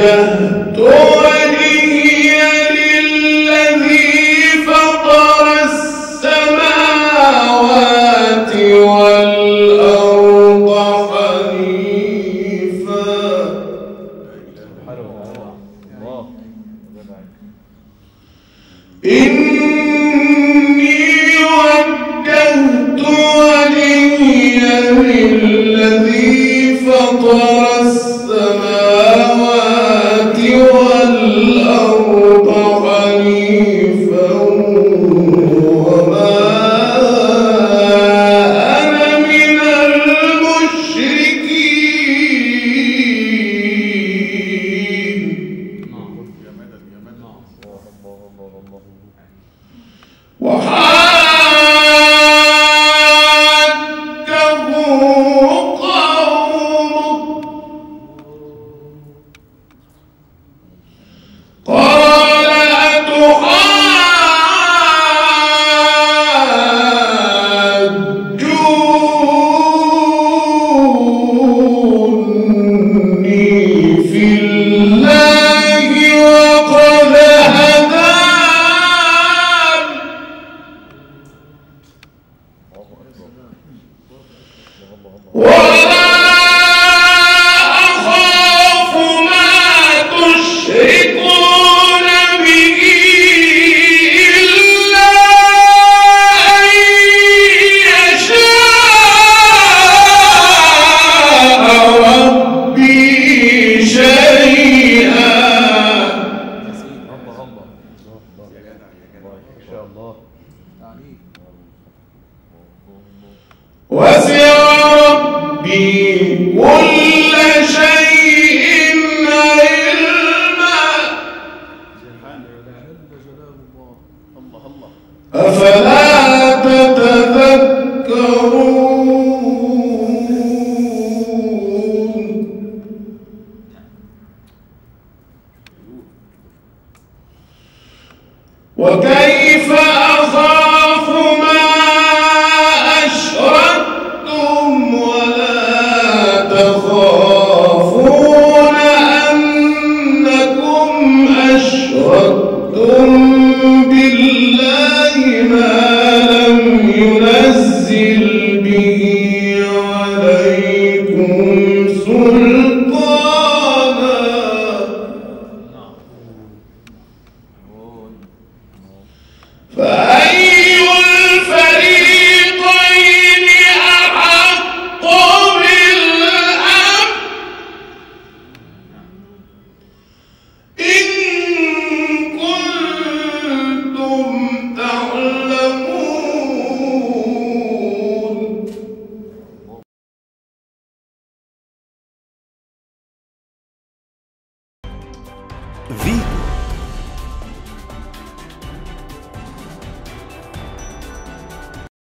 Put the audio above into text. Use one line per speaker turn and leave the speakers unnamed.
Я того, وكيف ربي كل شيء علما. أفلا وكيف عليكم
Vi